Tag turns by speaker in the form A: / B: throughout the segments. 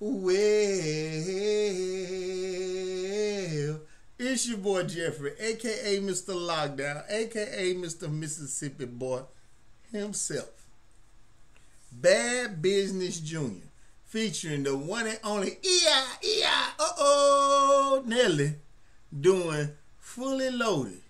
A: well. It's your boy Jeffrey, aka Mr. Lockdown, aka Mr. Mississippi Boy himself. Bad Business Junior, featuring the one and only E.I. E.I. Uh oh, Nelly, doing Fully Loaded.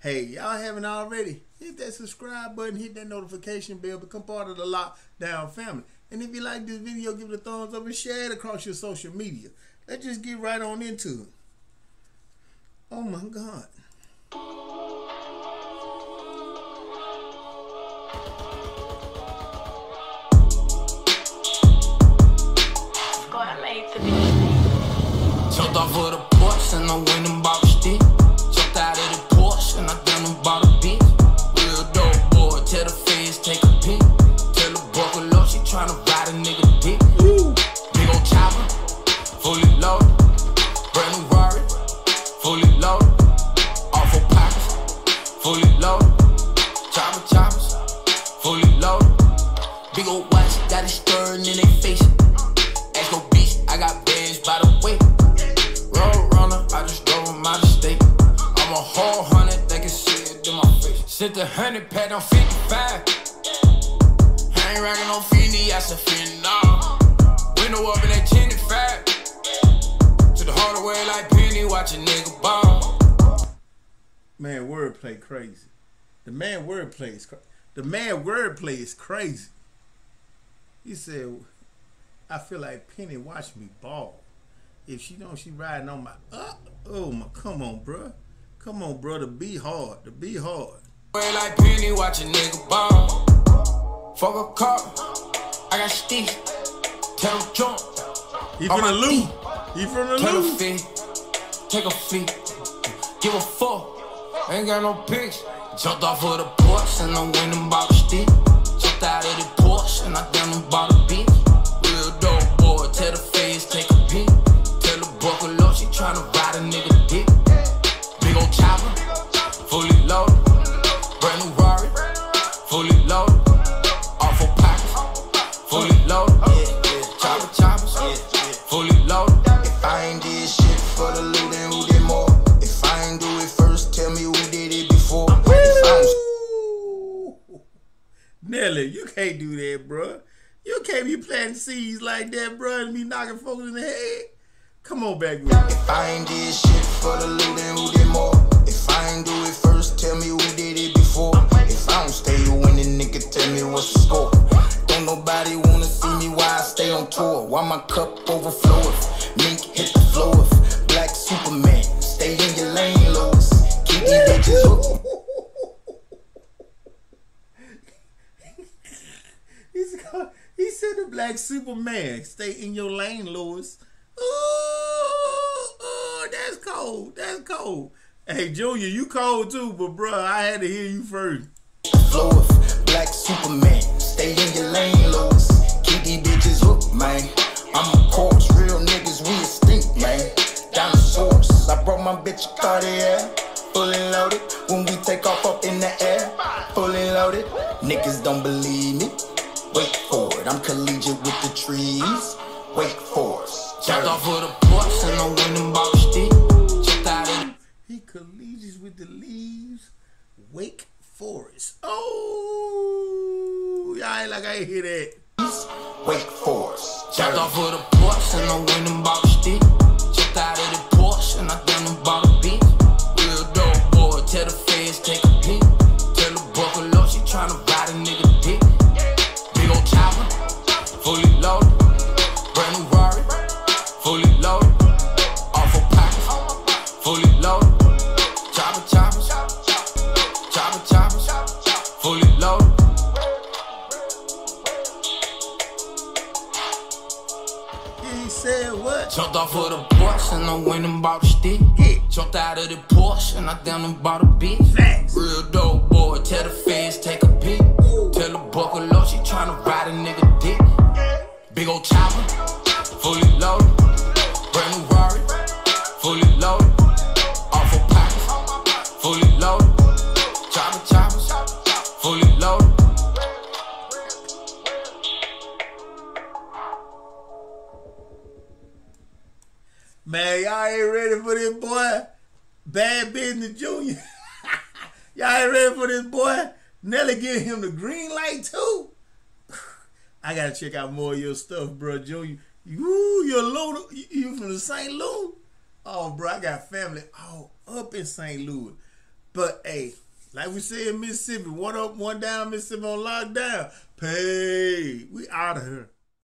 A: Hey, y'all haven't already? Hit that subscribe button, hit that notification bell, become part of the Lockdown family. And if you like this video, give it a thumbs up and share it across your social media. Let's just get right on into it. Oh my God.
B: Jumped off of the the hundred on 55. I ain't rockin' no Fendi, I said Fendi, nah. Window up in that 25. To the way like Penny, watch a nigga.
A: Man, wordplay crazy. The man wordplay is crazy. The man wordplay is crazy. He said, I feel like Penny watch me ball. If she don't, she riding on my uh, oh my come on, bruh. Come on, brother. Be hard. To be hard.
B: Way like Penny, watch a nigga ball. Fuck a cop. I got sticks. Tell him jump,
A: He from the loop. He from the
B: tell a
A: loop.
B: fit, take a fleet. Give a fuck, ain't got no pics. Jumped off of the porch and I went and bought a stick. Jumped out of
A: Nelly, you can't do that, bro. You can't be planting seeds like that, bro, and be knocking folks in the head. Come on back with me.
C: If I ain't did shit for the loot, then who did more? If I ain't do it first, tell me who did it before. If I don't stay winning, nigga, tell me what's the score. Don't nobody wanna see me while I stay on tour. While my cup overflows, mink hit the floor. Black Superman, stay in your lane, Lois. Keep these bitches hooked.
A: He's called, he said the black Superman. Stay in your lane, Lewis. Ooh, ooh, that's cold. That's cold. Hey, Junior, you cold too, but bruh, I had to hear you first.
C: of black Superman. Stay in your lane, Lois. Keep these bitches hooked, man. I'm a corpse, real niggas, we stink, man. Dinosaurs, I brought my bitch a Cartier. Fully loaded, when we take off up in the air. Fully loaded, niggas don't believe me. Wait for I'm collegiate with the trees. Wait for it.
B: Jumped off of the porch and I went and bought a stick. Jumped out of
A: He collegiates with the leaves. Wake Forest. Oh, y'all ain't like I ain't hear that.
C: Wait for it.
B: Jumped off of the porch and I went and off of the porch and I went and bought a stick.
A: Yeah.
B: Jumped out of the Porsche and I down and bought a bitch.
A: Facts.
B: Real dope boy, tell the feds take a pic. Tell the buckle up, she tryna
A: Hey, y'all ain't ready for this boy? Bad Business Junior. y'all ain't ready for this boy? Nelly give him the green light too. I gotta check out more of your stuff, bro, Junior. You, you're low, you from the St. Louis? Oh, bro, I got family all up in St. Louis. But hey, like we say in Mississippi, one up, one down, Mississippi on lockdown. Pay, we out of here.